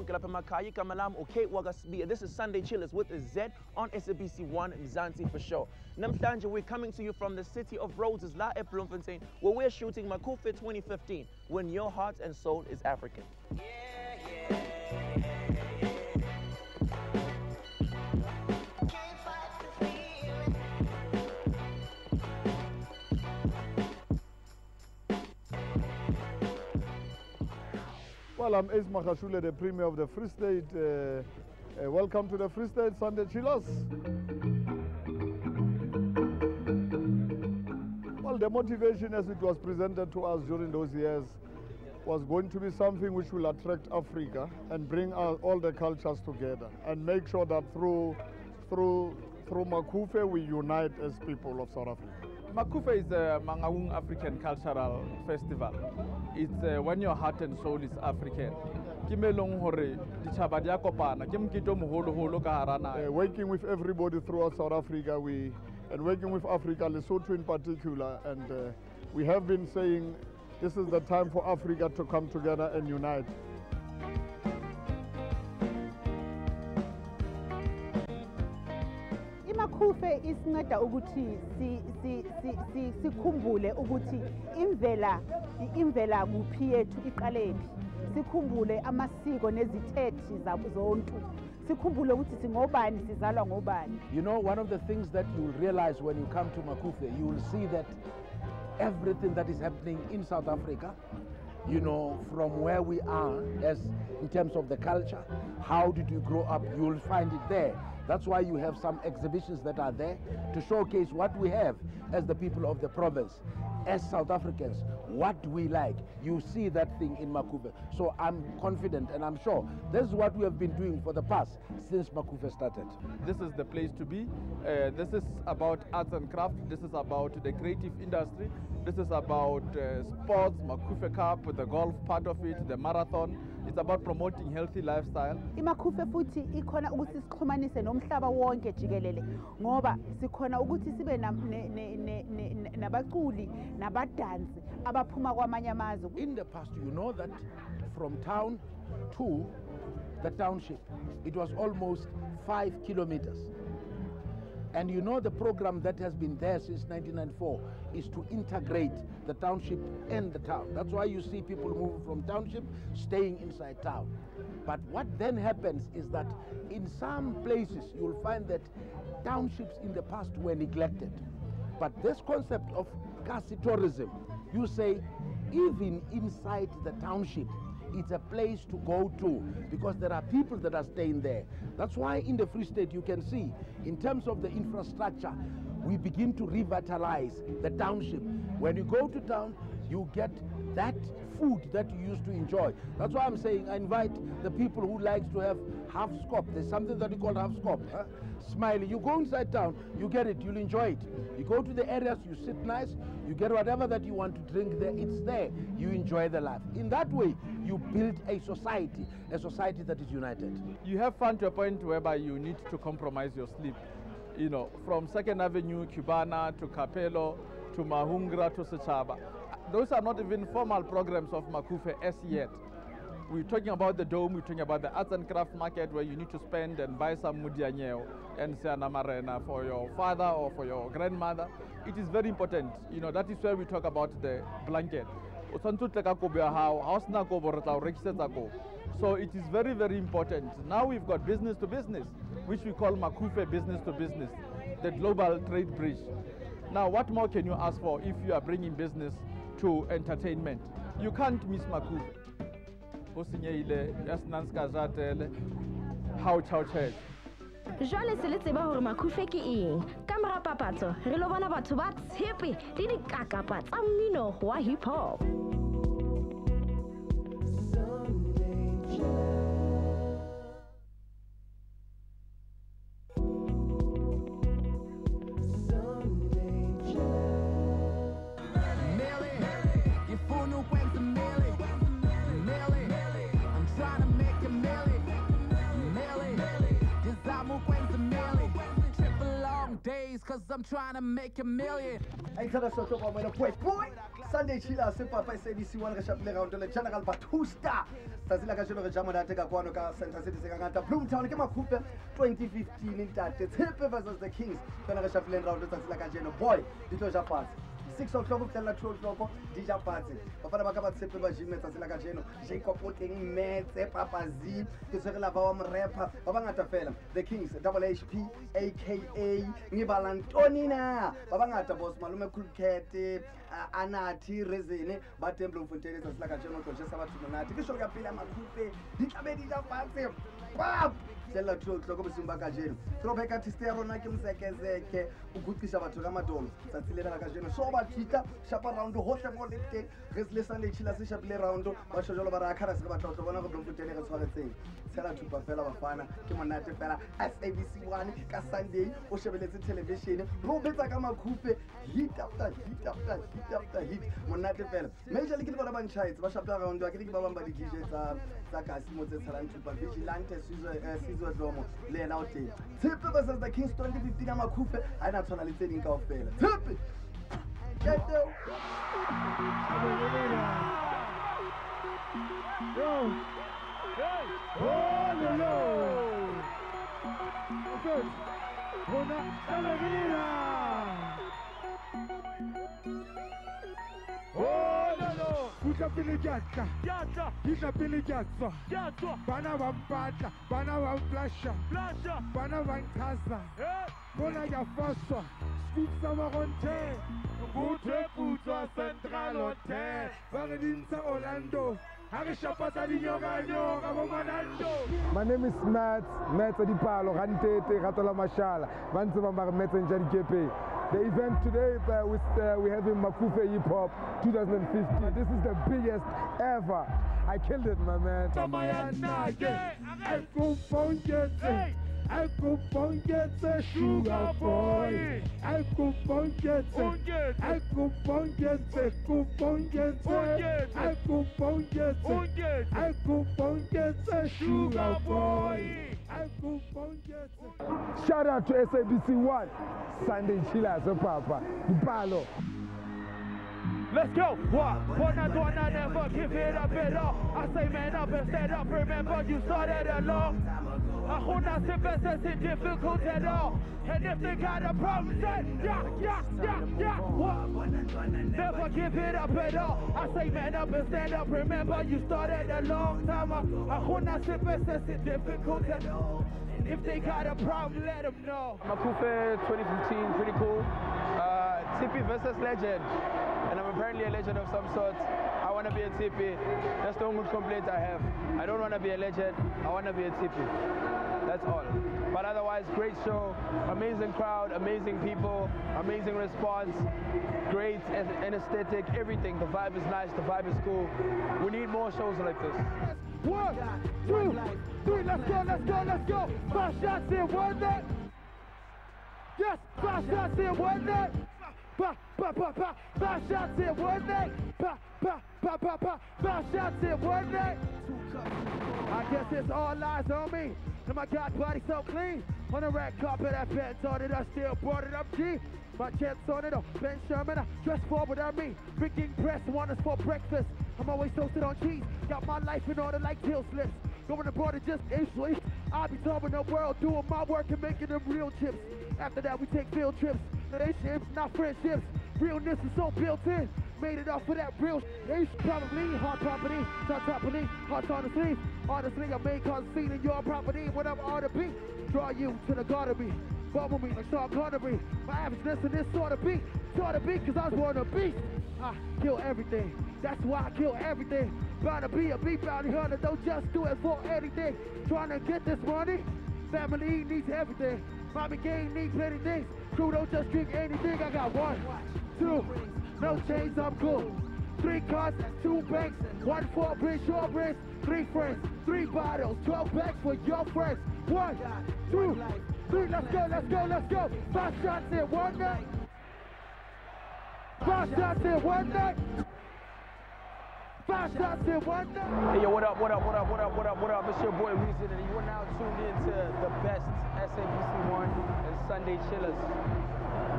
igama lami ukate wakasibiya this is sunday chillaz with a z on sabc 1 mzansi fo sho. Namhlanje we're coming to you from the city of roses la ebloemfontein where we're shooting macufe 2015 when your heart and soul is african. Well, I'm Ace Magashule, the Premier of the Free State. Uh, uh, welcome to the Free State Sunday Chillaz. Well, the motivation as it was presented to us during those years was going to be something which will attract Africa and bring our, all the cultures together and make sure that through, through, through Macufe we unite as people of South Africa. Macufe is a Mangaung African Cultural Festival. It's uh, when your heart and soul is African. Ke di. Uh, working with everybody throughout South Africa, we and working with Africa, Lesotho in particular, and uh, we have been saying this is the time for Africa to come together and unite. Imakhufe isinceda ukuthi si- si- si- si- sikhumbule ukuthi imvela imvela kuphi yethu sikhumbule amasiko nezithethi sikhumbule ukuthi singobani sizalwa ngobani. You know, one of the things that you'll realize when you come to Macufe, you will see that everything that is happening in South Africa, you know, from where we are as in terms of the culture, how did you grow up, you will find it there. That's why you have some exhibitions that are there to showcase what we have as the people of the province. As South Africans, what do we like? You see that thing in Macufe. So I'm confident and I'm sure this is what we have been doing for the past since Macufe started. This is the place to be. Uh, this is about arts and craft. This is about the creative industry. This is about uh, sports, Macufe Cup, the golf part of it, the marathon. It's about promoting healthy lifestyle. imakhufe futhi ikhona ukuthi sixhumanise nomhlaba wonke jikelele ngoba sikhona ukuthi sibe nabaculi nabadansi abaphuma kwamanye amazwe In the past, you know that from town to the township, it was almost five kilometers. And you know the program that has been there since 1994 is to integrate the township and the town. That's why you see people moving from township, staying inside town. But what then happens is that in some places you'll find that townships in the past were neglected. But this concept of kasi tourism, you say even inside the township, it's a place to go to because there are people that are staying there. That's why in the Free State you can see, in terms of the infrastructure, we begin to revitalize the township. When you go to town, you get that food that you used to enjoy. That's why I'm saying I invite the people who likes to have half scop. There's something that we call half scop. Huh? Smiley. You go inside town, you get it, you'll enjoy it. You go to the areas, you sit nice, you get whatever that you want to drink there, it's there. You enjoy the life. In that way, you build a society, a society that is united. You have fun to a point whereby you need to compromise your sleep. You know, from Second Avenue, Cubana to Capello to Mahungra to Sechaba. Those are not even formal programs of Macufe as yet. We're talking about the dome, we're talking about the arts and craft market where you need to spend and buy some mudianyeo and sianamarena for your father or for your grandmother. It is very important. You know, that is where we talk about the blanket. So it is very, very important. Now we've got business to business, which we call Macufe business to business, the global trade bridge. Now, what more can you ask for if you are bringing business to entertainment? You can't miss Makufe. Ho senyehile, ya senang se ka jatele, ha o tjhetjhe. jwale se le tseba hore makhufe ke eng ka mora papatso re lo bona batho ba tshepe le dikakapa tsa mmino wa hip hop make a million. Ain't tell us something about my boy, boy. sunday chillers sepapa sabc one re shapile round le general batusta tsatsi la kajeno re ja monate ka kwano ka center city se ka ngata bloomtown ke makhupe 2015 ntate tshepe versus the kings tsona re shapileng round tsatsi la kajeno boy di tlo ja fatshe six o'clock fitlhelela two o'clock di ja fatshe bafana ba ka ba tshepe ba gym tsatsi la kajeno jacob o teng metse papazi ke tshwere lapa wa morepa ba bangata fela the kings double hp aka ngibalantonina ba bangata bos malume coolcat anathi rezene ba teng bloemfontein tsatsi la kajeno o tlo jesa batho monate ke show ya pele ya makhupe di tlabe di ja fatshe pap hlela two o'clock bosing ba kajeno throwback artist ya rona ke mosekezeke o kutlisa batho ka madolo tsatsi lena la kajeno so ba tita shapa round hohle mo le teng re le sunday chila se shapile round ba sho jalo ba re akara se re batla go tlo bona go bloemfontein re tshwaretseng tshela thupa fela bafana ke monate fela sabc one ka sunday o shebeletse television re o betsa ka makhupe hit after hit after hit after hit monate fela major le ke le bona ba ntšhaetse ba shapela round wa ke ba bang ba di-dj tsa tsa kasi mo tse tshelang thupa vigilante dlomo le ena o teng tshepe versus the kings 2015 ya makhupe ga ena tshwana le tse ding kao fela tshepe Kete. Kuta pele jatla Kita pele jatla Bana wampatla Bana wamplasha Bana wankaza eh? Bona ya faswa Scoop sama ronte. Bute putswa Central Hotel. Dinsa Orlando Hare shapata dinyoka-nyoka bo Manando My name is Matt, Matt Adipalo, Rantete, Ratola Mashala, Vanseva Matt and Jadi Kepe. The event today, uh, with, uh, we're having Macufe Hip Hop 2015. This is the biggest ever. I killed it, my man. Samayanage Ekupongete Ekupongete Sugar Boy. Ekupongete Ekupongete Kupongete Ekupongete Ekupongete Sugar Boy. Ekupongete Shout out to SABC One, Sunday Chillaz, Papa, Dipalo. Let's go. What? One and one and never give it up at all. I say man up and stand up. Remember you started along. Ahuna se is difficult at all. And if they got a problem, say yeah, yeah, yeah, yeah. What? Never give it up at all. I say man up and stand up. Remember you started a long time. Ahuna se is difficult at all. If they got a problem, let them know. Macufe 2015, pretty cool. Uh, versus Legend. And I'm apparently a legend of some sort. I want to be a TP. That's the only complaint I have. I don't want to be a legend. I want to be a TP. That's all. But otherwise, great show. Amazing crowd, amazing people, amazing response. Great anesthetic, everything. The vibe is nice, the vibe is cool. We need more shows like this. One, two, three, let's go, let's go, let's go. Five shots in one net. Yes, five shots in one net. Pa, pa, pa, pa. Five shots in one net. Pa, pa, pa, pa, pa. Five shots in one net. I guess it's all eyes on me. And my God body so clean. On the red carpet, I bent on it, I still brought it up, G. My chest on it, oh, Ben Sherman, I dress forward on me. Freaking press, want us for breakfast. I'm always toasted on cheese. Got my life in order like pill slips. Going abroad and just instantly. I'll be touring the world, doing my work and making them real chips. After that, we take field trips. Relationships, not friendships. Realness is so built in. Made it off of that real sh- probably hard property, top property, hearts on the sleeve. Honestly, I made conceit in your property. What I'm on to be, draw you to the me. Bubble me like Sean Connery. My averageness in this sort of beat, sort of beat, cause I was born a beast. I kill everything. That's why I kill everything. Bound to be a beat bounty hunter, don't just do it for anything. Trying to get this money, family needs everything. Mommy gang needs plenty things. Crew don't just drink anything. I got one, two, no chains, I'm cool. Three cars, two banks, one for bridge, your bridge, three friends, three bottles, 12 bags for your friends. One, two, three, let's go, let's go, let's go. Five shots in one night. Five shots in one night. Five shots in one night. Hey, yo, what up, what up, what up, what up, what up, what up? It's your boy Reason, and you are now tuned in to the best SABC1 and Sunday Chillaz.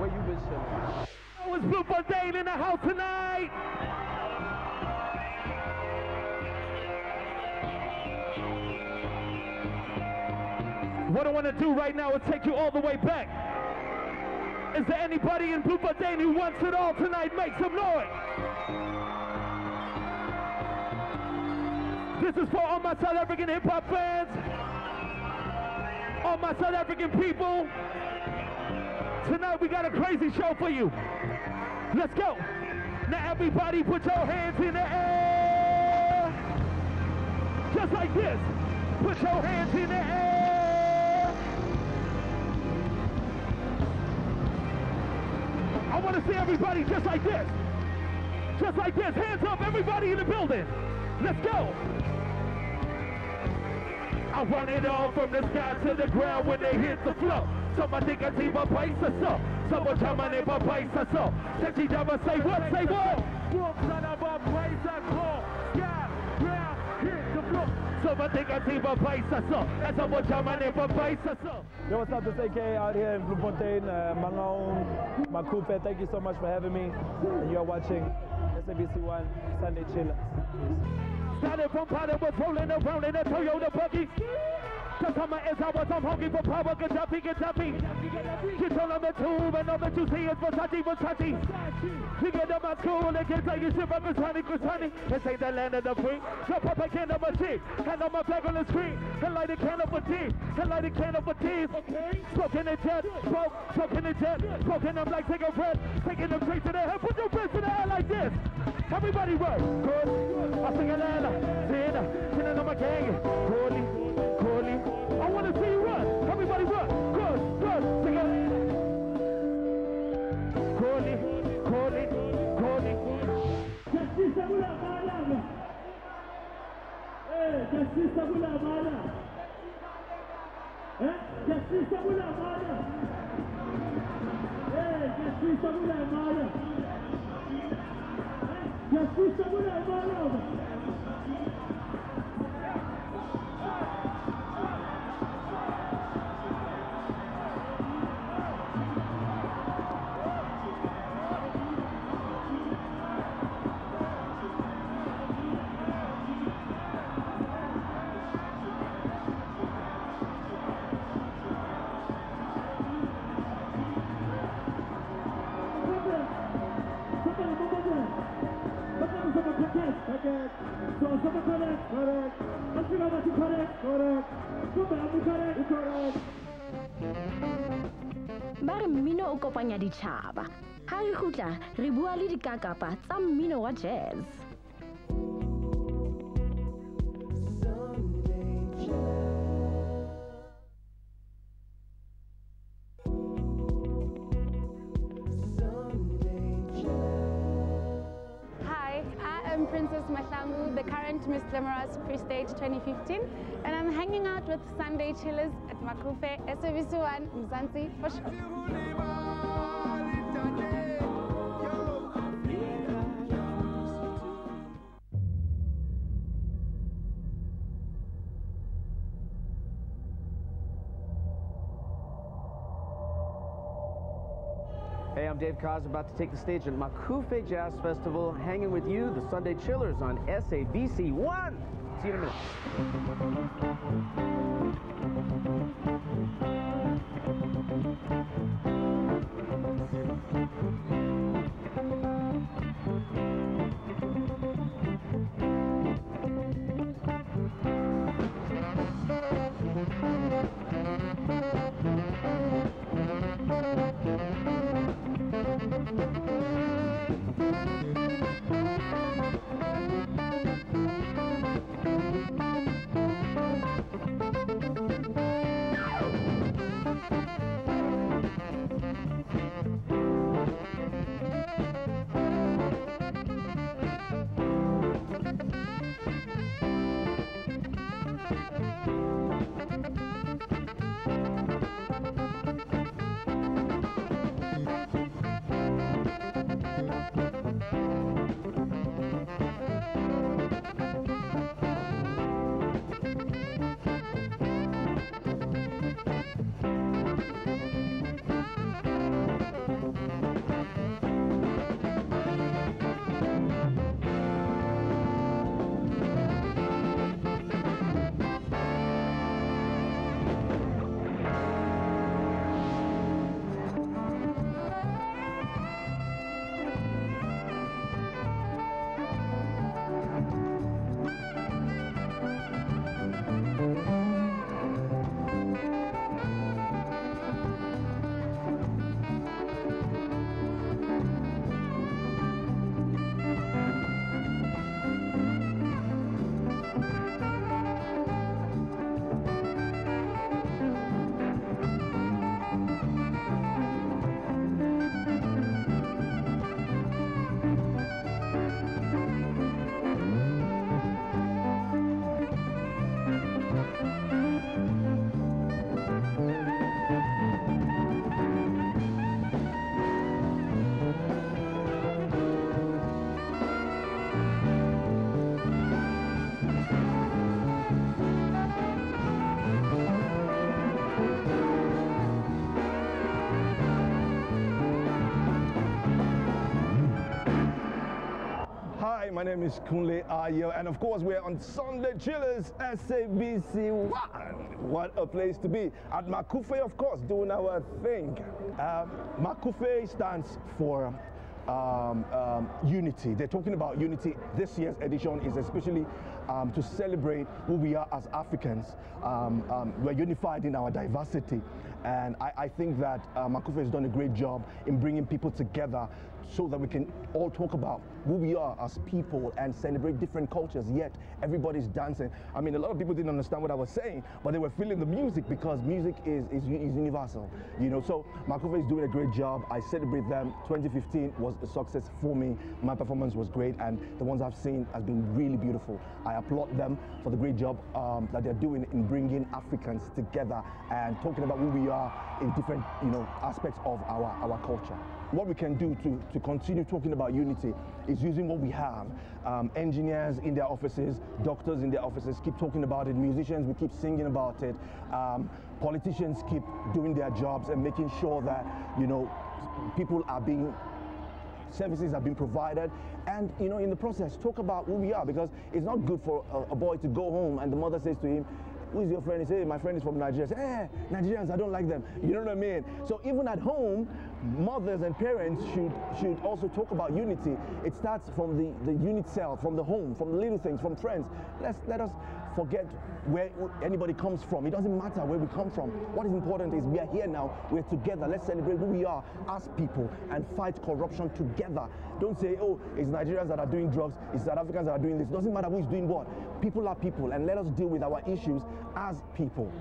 Where you been chilling? How is Bloemfontein in the house tonight? What I want to do right now is take you all the way back. Is there anybody in Bloemfontein who wants it all tonight? Make some noise. This is for all my South African hip hop fans, all my South African people. Tonight we got a crazy show for you. Let's go. Now everybody put your hands in the air. Just like this. Put your hands in the air. Want to see everybody just like this. Just like this. Hands up, everybody in the building. Let's go. I want it all from the sky to the ground when they hit the floor. Somebody can see my place or so. Someone tell my name my place or so. Then she say what, say what. Can see my place or so. And someone tell my name my place or so. Yo, what's up? This is AK out here in Bloemfontein, uh, Mangaung, Macufe. Thank you so much for having me. And you are watching SABC One Sunday Chillaz. Started from powder was rolling around in a Toyota buggy. Just on my ass, I was I'm hungry for power, Gaddafi, Gaddafi. Get on the tube and all that you see is Versace, Versace. You get to my school and can tell you shit about Grisani, Grisani. This ain't the land of the free. So pop a can of my cheek, hand on my flag on the screen. And light a can of a tea, and light a can of a tea. Smoking a jet, smoke, smoking a jet. Smoking them like cigarette, taking them straight to the head. Put your fist in the air like this. Everybody work. Good. I sing a lana, sin, sin on my gang. Holy. Que assista a malha! É? Que assista a malha! É, que assista a mulherada. Que é, assista a malha! کرد جاسم کرد کرد حسی قامتی کرد کرد تو بهمی کرد کرد ba re mmino o kopanya ditšhaba ga re gutla re bua le dikakapa tsa mmino wa jazz. Sunday Chillaz at Macufe, SABC 1 Mzansi Fo Sho. Hey, I'm Dave Koz, about to take the stage at Macufe Jazz Festival, hanging with you, the Sunday Chillaz on SABC 1. See you in a minute. My name is Kunle Ayo, and of course, we're on Sunday Chillaz, SABC 1. What a place to be. At Macufe, of course, doing our thing. Uh, Macufe stands for um, um, unity. They're talking about unity. This year's edition is especially um, to celebrate who we are as Africans. Um, um, we're unified in our diversity. And I, I think that uh, Macufe has done a great job in bringing people together so that we can all talk about who we are as people and celebrate different cultures, yet everybody's dancing. I mean, a lot of people didn't understand what I was saying, but they were feeling the music because music is, is, is universal, you know. So Macufe is doing a great job. I celebrate them. 2015 was a success for me. My performance was great, and the ones I've seen has been really beautiful. Applaud them for the great job um, that they're doing in bringing Africans together and talking about who we are in different, you know, aspects of our, our culture. What we can do to, to continue talking about unity is using what we have. Um, engineers in their offices, doctors in their offices keep talking about it, musicians, we keep singing about it. Um, politicians keep doing their jobs and making sure that, you know, people are being services have been provided and you know in the process talk about who we are because it's not good for a, a boy to go home and the mother says to him who is your friend? He says, hey, my friend is from Nigeria. Say, hey, eh, Nigerians, I don't like them. You know what I mean? So even at home, mothers and parents should should also talk about unity. It starts from the, the unit cell, from the home, from the little things, from friends. Let's let us forget where anybody comes from. It doesn't matter where we come from. What is important is we are here now, we're together. Let's celebrate who we are as people and fight corruption together. Don't say, oh, it's Nigerians that are doing drugs, it's South Africans that are doing this. Doesn't matter who is doing what. People are people and let us deal with our issues as people.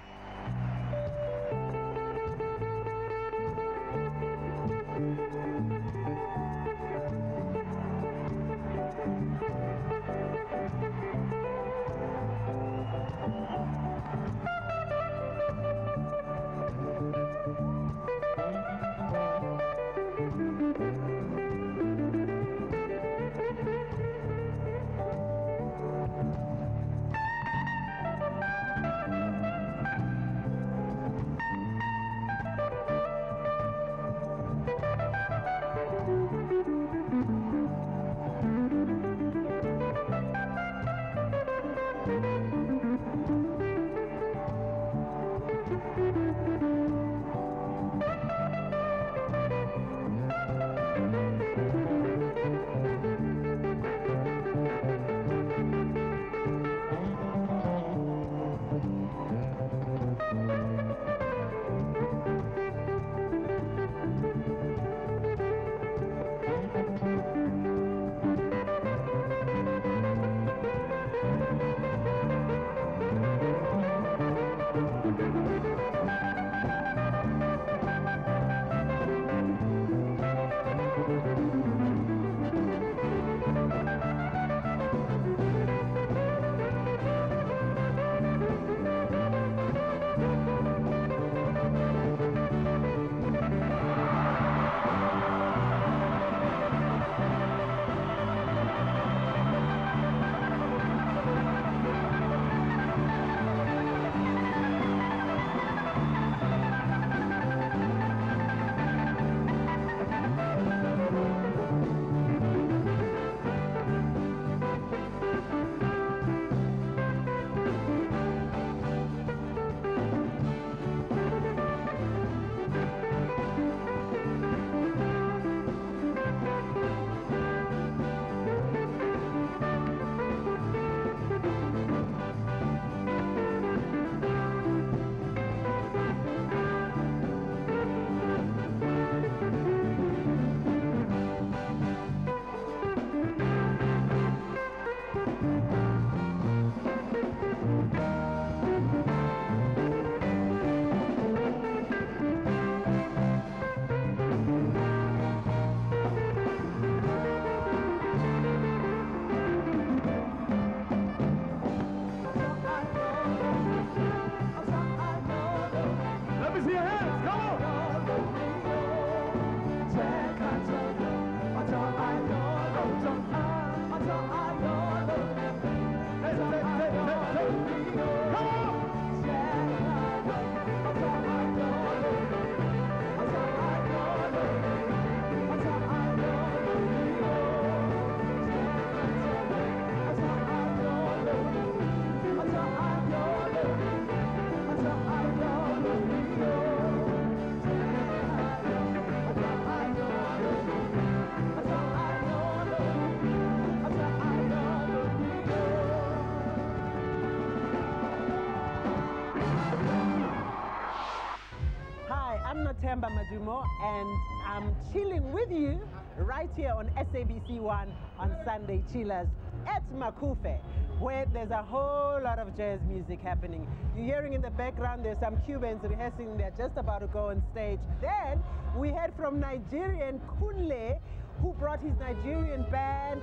Themba Madumo, and I'm chilling with you right here on SABC One on Sunday Chillaz at Macufe, where there's a whole lot of jazz music happening. You're hearing in the background, there's some Cubans rehearsing, they're just about to go on stage. Then we heard from Nigerian Kunle, who brought his Nigerian band,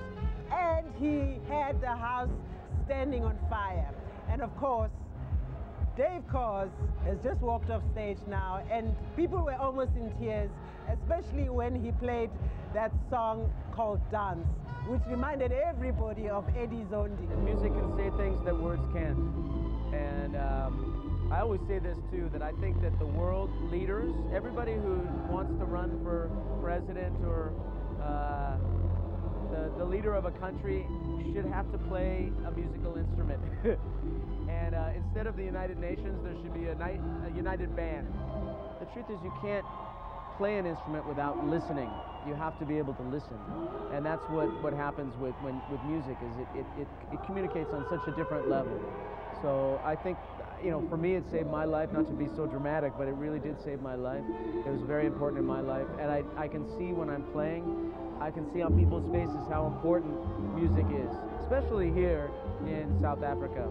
and he had the house standing on fire. And of course, Dave Koz has just walked off stage now, and people were almost in tears, especially when he played that song called Dance, which reminded everybody of Eddie Zondi. Music can say things that words can't. And um, I always say this too that I think that the world leaders, everybody who wants to run for president or uh, the, the leader of a country should have to play a musical instrument. and uh, instead of the United Nations, there should be a, a united band. The truth is, you can't play an instrument without listening. You have to be able to listen, and that's what, what happens with when, with music is it, it, it, it communicates on such a different level. So I think, you know, for me it saved my life, not to be so dramatic, but it really did save my life. It was very important in my life, and I, I can see when I'm playing, I can see on people's faces how important music is, especially here in South Africa.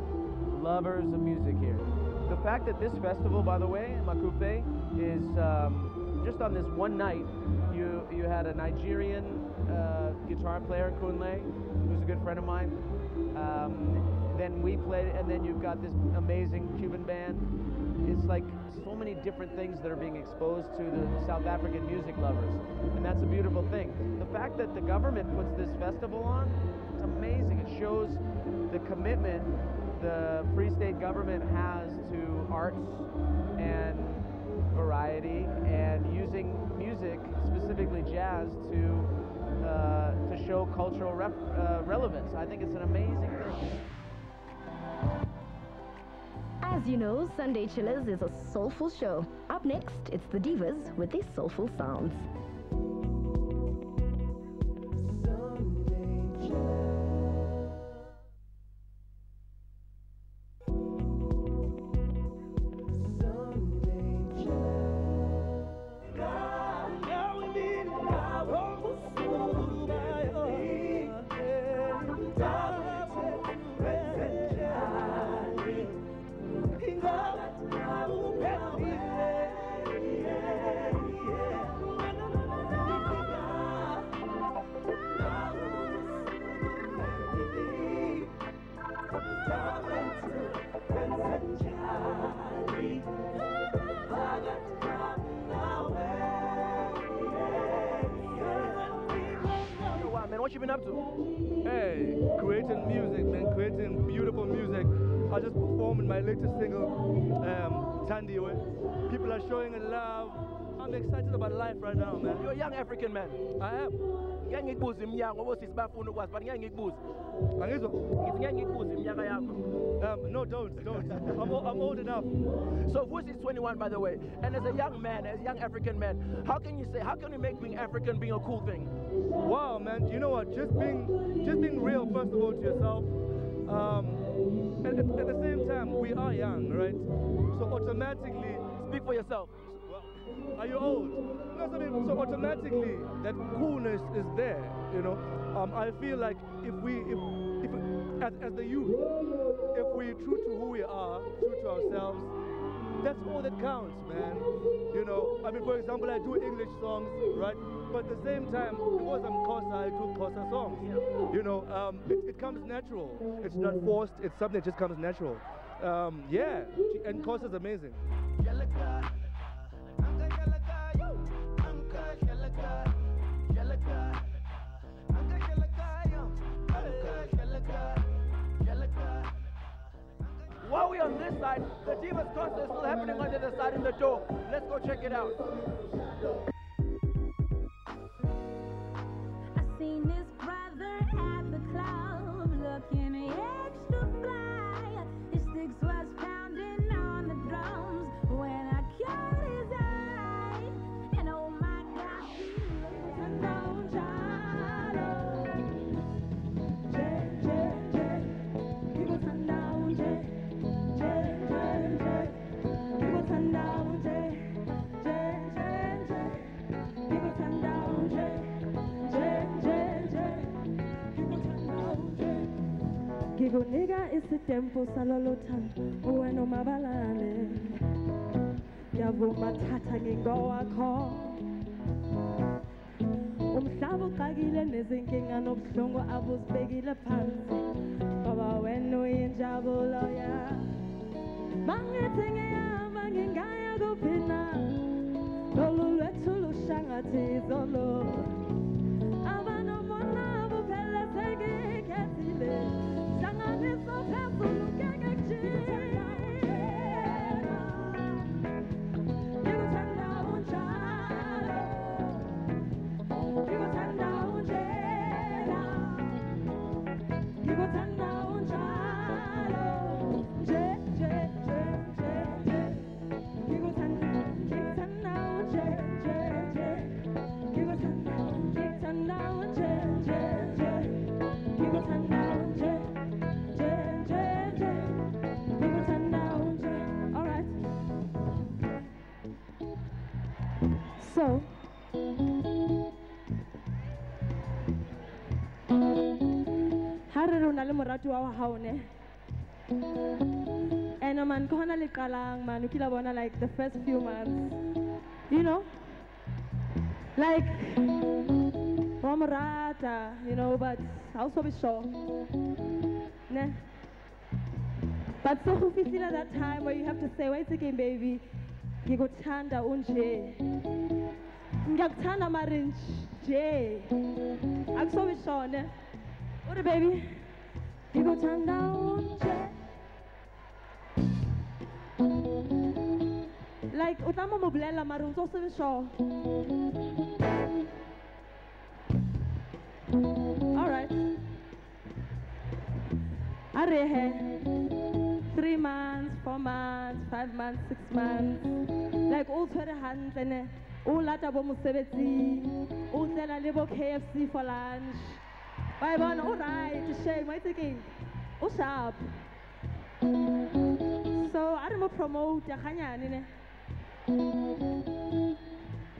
Lovers of music here. The fact that this festival, by the way, Macufe, is um, just on this one night, you, you had a Nigerian uh, guitar player, Kunle, who's a good friend of mine. Um, then we played, and then you've got this amazing Cuban band. It's like so many different things that are being exposed to the South African music lovers, and that's a beautiful thing. The fact that the government puts this festival on, it's amazing. It shows the commitment the Free State government has to arts and variety, and using music, specifically jazz, to uh, to show cultural uh, relevance. I think it's an amazing thing. As you know, Sunday Chillaz is a soulful show. Up next, it's the Divas with their soulful sounds. I'm excited about life right now, man. You're a young African man. I am. ngeke ngikubuze iminyaka ngoba sisibafuna ukwazi but ngeke ngikubuze angizwa ngithi ngeke ngikubuze iminyaka yakho um, no don't don't I'm, o- I'm old enough so Vusi is 21 by the way and as a young man as a young African man how can you say how can you make being African being a cool thing Wow, man. You know what? Just being, just being real, first of all, to yourself. Um, and at, at the same time, we are young, right? So automatically, speak for yourself. Are you old? So, I mean, so automatically, that coolness is there. You know, um, I feel like if we, if, if as, as the youth, if we're true to who we are, true to ourselves, that's all that counts, man. You know, I mean, for example, I do English songs, right? But at the same time, because I'm Xhosa, I do Xhosa songs. You know, um, it, it comes natural. It's not forced. It's something that just comes natural. Um, yeah, and Xhosa's amazing. While we're on this side, the Divas concert is still happening on the other side in the door. Let's go check it out. I seen this brother at the club looking isitempu salolo thando wena umabalane ngiyavuma thatha ngingowakho umhlaba uxakile nezinkinga nobuhlungu abuzibekile phansi ngoba wena uyinjabulo ya moratuwa wa hao ne. And man ke hona man o kila like the first few months. You know? Like wa mo rata you know but ha o so be sure. Ne? But so go fihlile that time where you have to say wait again baby? Ngikuthanda unje ngiyakuthanda mari nje. Akusobe shone uri baby ngikuthanda unje like o tlama mo bolelela mare o ntse o alright a three months four months five months six months. Like o tshwere hantle ne o lata bo mosebetsing o tsela kfc for lunch wa e bona o right shame wa itse keng o sharp so re mo promote ganyane ne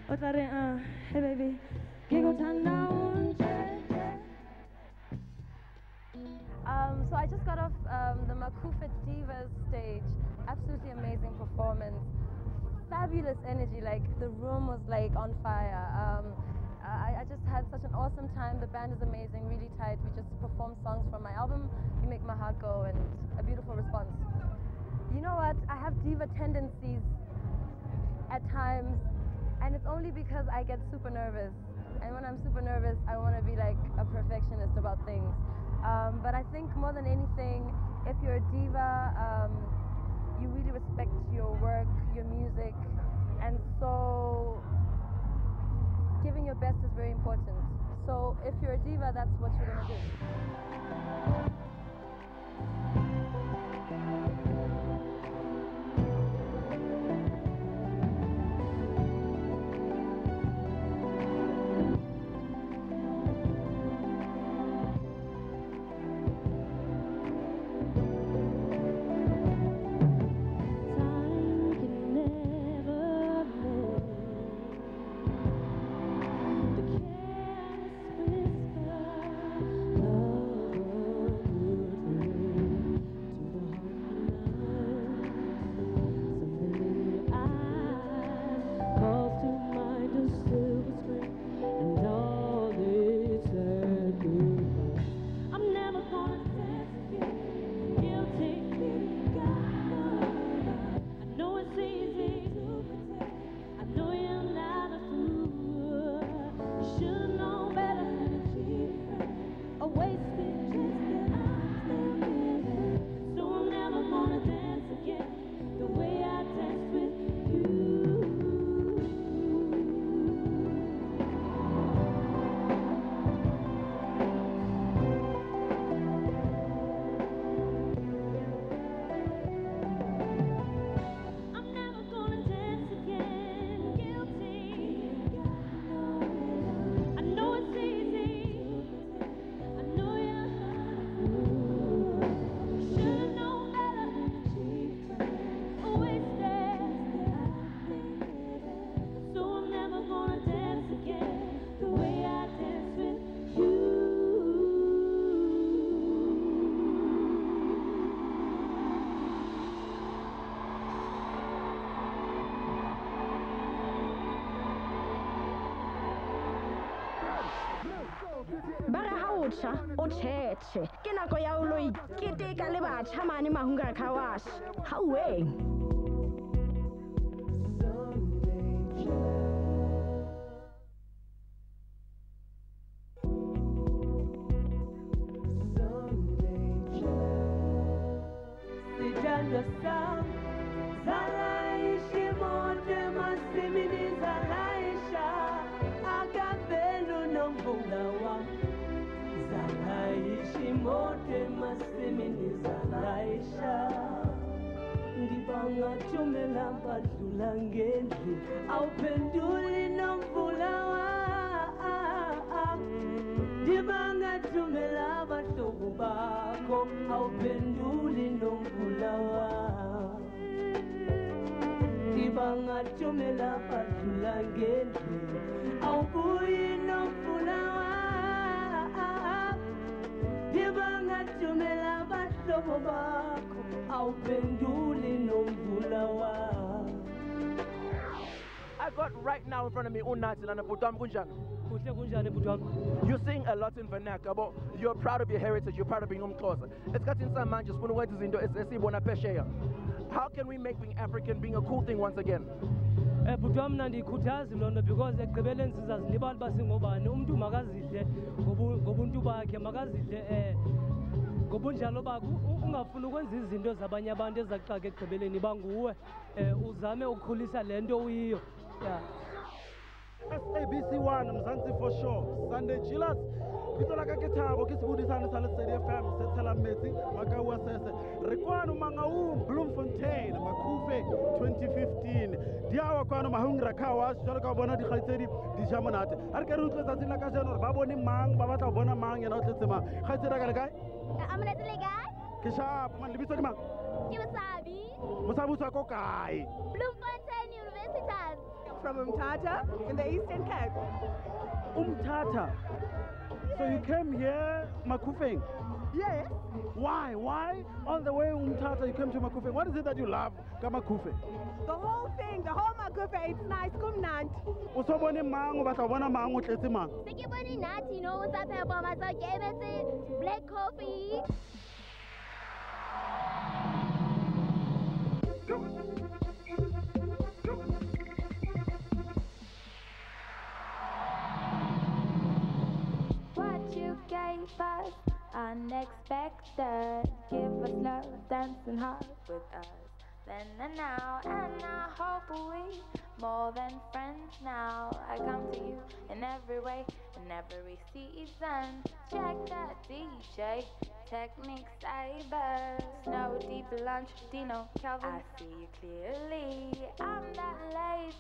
o tla re uh, hey baby ngikuthanda unje Um, so I just got off um, the Macufe Divas stage. Absolutely amazing performance. Fabulous energy. Like the room was like on fire. Um, I, I just had such an awesome time. The band is amazing, really tight. We just performed songs from my album, You Make My Heart Go, and a beautiful response. You know what? I have diva tendencies at times, and it's only because I get super nervous. And when I'm super nervous, I want to be like a perfectionist about things. Um, but I think more than anything, if you're a diva, um, you really respect your work, your music, and so giving your best is very important. So if you're a diva, that's what you're gonna do. otsha otshetshe ke nako ya o lo iketeka le batjha mane mahunga khawash hauweng chomela mbadlula ngendlu awuphenduli nomvula ndibangathumela abahlobo bakho awuphenduli nomvula ndibangathumela abadlula ngendlu awubuyi nomvula ndibangathumela ubuhlobo bakho awuphenduli nomvula wakho I got right now in front of me oh, unathi lana bhuti wami kunjani. Kuhle kunjani bhuti wakho? You sing a lot in vernacular but you're proud of your heritage you're proud of being umxhosa esikhathini samanje sifuna ukwenza izinto esiyibona phesheya how can we make being african being a cool thing once again? Eh, um bhuti wam mna ndiyikhuthazi loo nto because ekugqibeleni sizazilibali uba singobani umntu makazidle ngobuntu bakhe makazidle um ngoba unjalo bakho ungafuni ukwenza izinto zabanye abantu ezakuxaka ekugqibeleni iba nguwe um uzame ukukhulisa le nto uyiyo ya yeah sabc1 mzansi for sure. Sunday gilas pitso la ka ke thabo ke sebodisane sa letsedi fm se tshelang metsi makaua sese re kwano mangaung bloemfontein makhufe 2015 di awa kwano mahung ra kawas jalo ka bona dikgaitsedi di ja monate a re ka re utlwe tsatsing la ka jano gore ba bone mang ba batla go bona mang yena o tletse mang. Kgaitsedi a ka le kae? Kisha mwandibiso ni mang? Kiusabi. Musabi uswa kokai. Bloemfontein Universitas. From Umtata in the Eastern Cape. Umtata. So you came here Makufeng? Yes. Why? Why? On the way Umtata you came to Makufeng. What is it that you love Kamakufeng. The whole thing, the whole Makufeng it's nice, kumnandi. Usobone mangu batabona mangu tletse mangu. Sikibone nathi no usaphepha masakebetse black coffee. gave us unexpected. Give us love, dancing hard with us. Then and now, and I hope we more than friends now. I come to you in every way, in every season. Check that DJ. Techniques, cybers, no deep lunch, Dino, Calvin. I see you clearly. I'm that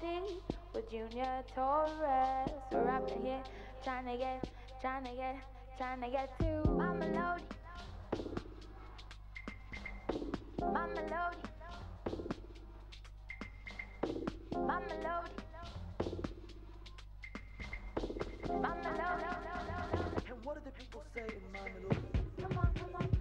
lady with Junior Torres. We're up here, trying to get, trying to get, trying to get to Mama Lodi. Mama Lodi. Mama Lodi. Mama Lodi. And what do the people say in Mama Lodi? come on, come on.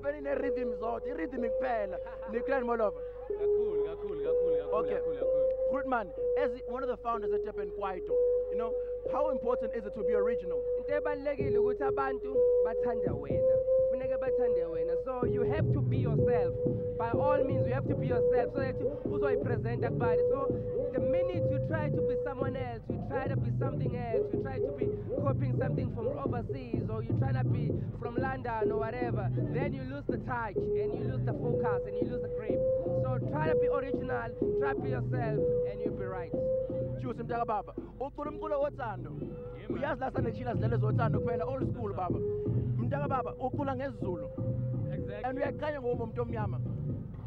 Ezasedurban ine-rhythm zodwa i-rhythm kuphela ni-grand molova kakhulu kakhulu kakhulu kakhulu Okay. kakhulu kakhulu Grootman, as one of the founders at Durban Kwaito, you know, how important is it to be original? into ebalulekile ukuthi abantu bathanda wena funeke bathande wena so you have to be yourself by all means you have to be yourself so that uzoyipresenta kubani so the minute you try to be someone else you try to be something else you try to be copying something from overseas or you try to be from london or whatever then you lose the touch and you lose the focus and you lose the grip so try to be original try to be yourself and you'll be right Juice mntaka baba, ucula umculo wothando. Uyazi la Sunday Chillaz lele zothando kuphela old school baba. Mntaka baba, ucula ngesiZulu. And uyakhanya ngoba umuntu omnyama.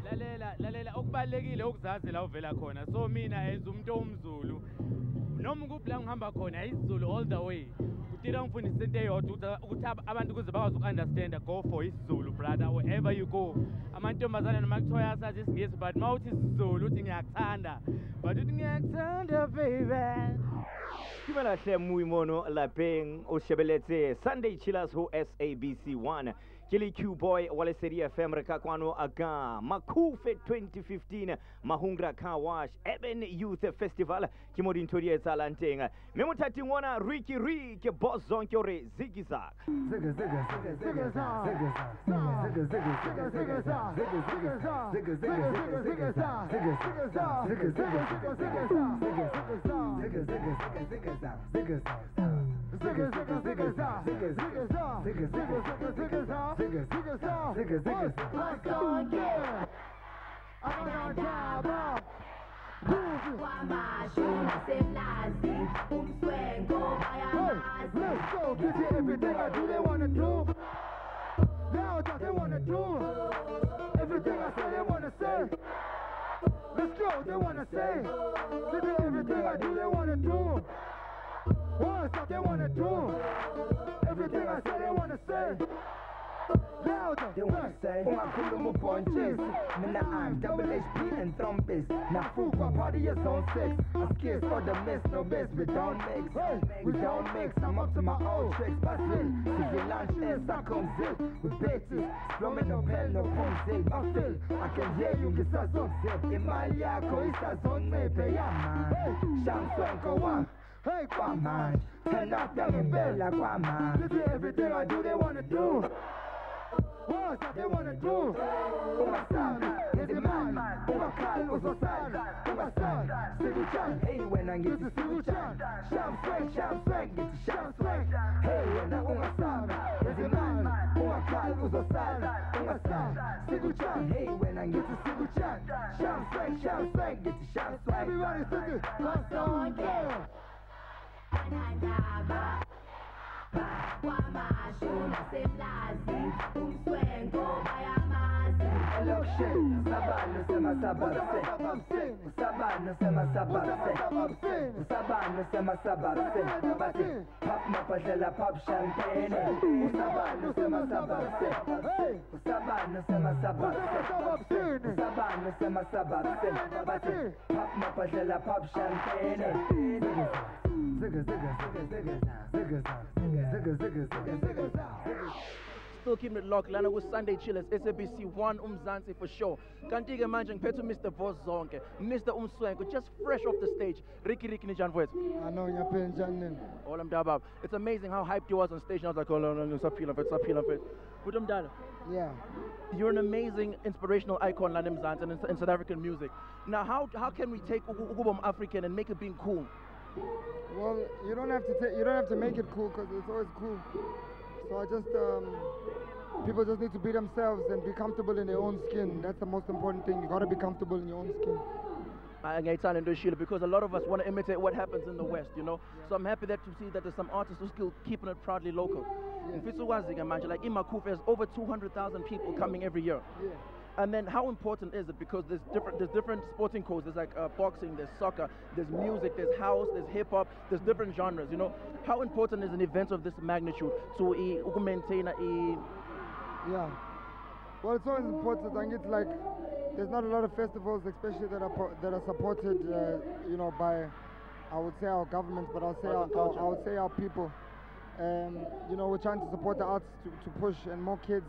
lalela lalela okubalekile ukuzazi la uvela khona. So mina as umuntu omzulu. Noma kuphi la ngihamba khona isiZulu all the way. Kutira ngifundisa into eyodwa ukuthi- ukuthi ab- abantu ukuze bakwazi uku-understanda go for isiZulu brother wherever you go. Amantombazane noma kuthiwa asazi isingisi but ma uthi isiZulu uthi ngiyakuthanda. But uthi ngiyakuthanda baby. Dumela hle mui mono lapeng o shebeletse Sunday Chillers ho SABC 1 kili Q-Boy wale seria FM reka kwano aga Macufe 2015 mahungra kawash Eben Youth Festival kimodi ntoria etsalantenga memuthatiwona Riky Rick boss zonke ore Zigzag. zigizag let's go again I'm on Java Kwa machine c'est Lazi Um swego via Lazi Let's go everything I do they wanna do Now that they wanna do Everything I say they wanna say Let's go they wanna say. They do everything I do they wanna do. What's that they wanna do? Everything I say, they wanna say. Louder, They wanna say ungakhuluma ubhontshisi mina I'm double HP and trumpets nafukwa party is on six. I skills for the miss no base we don't mix we don't mix. I'm up to my old tricks but still Sivil lunch and succumb zip with bitches. Strumming no bell no pump zip. I can hear you ngisazozip imali yakho isazonciphe yaman shamswenko wam Hey, Guaman, turn up down in bed like Guaman. Everything I do, they wanna do. What's that they wanna do? Uma sana, hizi mali, uma kali uso sana, uma sana, siku chan, hey wena ngithi siku chan, sham swag, sham get to sham swag, hey wena unga sana, hizi mali, uma kali uso sana, uma sana, siku chan, hey wena ngithi siku chan, sham swag, sham get to sham swag. Everybody sing it, let's go again. Kwamashuna semlazi umswengo Salokşi Sabahını sema sabahsı Sabahını sema sabahsı Sabahını sema sabahsı Babası Pap mapazela pap şampiyeni Sabahını sema sabahsı Sabahını sema sabahsı Sabahını sema sabahsı Babası Pap mapazela pap şampiyeni Zıgı zıgı zıgı zıgı zıgı zıgı zıgı zıgı zıgı zıgı zıgı zıgı locked lana ku-Sunday Chillaz SABC 1 umzansi for sure. Kanti-ke manje ngiphethe uMr Boss Zonke, Mr Umswenko, just fresh off the stage. Ricky Ricky ninjani mfowethu? I know ngiyaphila njani nini? All mdala baba. It's amazing how hyped you was on stage. And I was like, oh no, no, no, saphila mfethu, saphila mfethu. But mdala, Yeah. you're an amazing inspirational icon lana emzansi and in, in South African music. Now, how how can we take uku- ukuba African and make it being cool? Well, you don't have to ta- you don't have to make it cool because it's always cool. So I just um, people just need to be themselves and be comfortable in their own skin. That's the most important thing. You've gotta be comfortable in your own skin. I ngiyayithanda into eshilo because a lot of us want to imitate what happens in the West, you know. So I'm happy that to see that there's some artists who still keeping it proudly local. Mfisa ukwazi-ke manje, like iMacufe has over 200,000 people coming every year. And then how important is it? Because there's different there's different sporting codes. There's like uh, boxing, there's soccer, there's music, there's house, there's hip hop, there's different genres. You know, how important is an event of this magnitude to uh, maintain a Yeah. Well, it's always important. I think it's like there's not a lot of festivals, especially that are that are supported, uh, you know, by I would say our government, but I'll say our, our. I would say our people. Um, you know, we're trying to support the arts to, to push and more kids,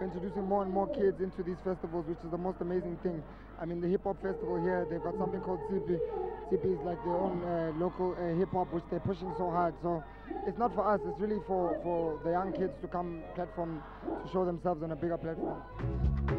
introducing more and more kids into these festivals, which is the most amazing thing. I mean, the hip hop festival here, they've got something called CP. CP is like their own uh, local uh, hip hop, which they're pushing so hard. So it's not for us, it's really for, for the young kids to come platform to show themselves on a bigger platform.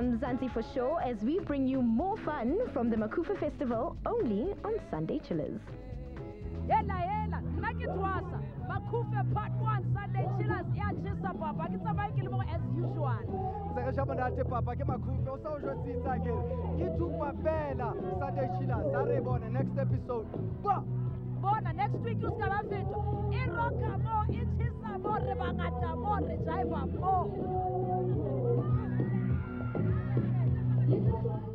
On Zanzi for sure as we bring you more fun from the Macufe Festival only on Sunday Chillaz. yela yela nna ke twasa bakhufe part one sunday chillaz e a jesa papa. Ke tsamaye ke le as usual. Ntse re ja monate papa ke Macufe o sa o jwetsitsa kere ke tupa fela sunday chillaz a re e bone next episode. Ba bona next week o ska ba fetwa e roka mo tshisa mo re bangata mo re jiva mo Thank you.